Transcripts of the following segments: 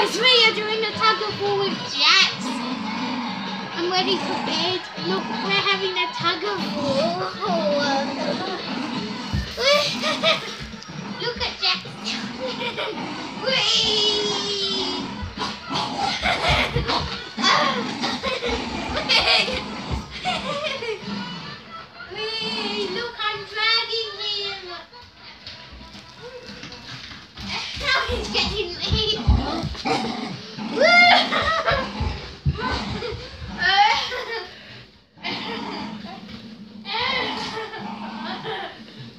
Guys, we are doing a tug of war with Jax. I'm ready for bed. Look, we're having a tug of war. Look at Jax. Look, I'm dragging him. Now he's getting me.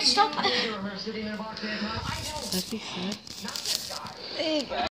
stop? That'd be fun. Go.